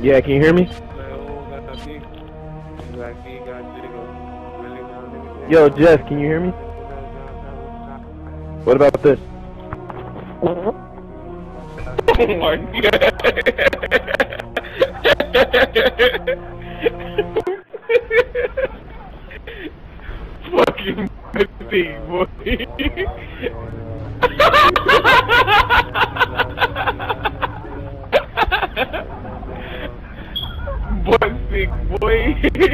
Yeah, can you hear me? Yo, Jess, can you hear me? What about this? Oh my god. Fucking big boy. boy big boy.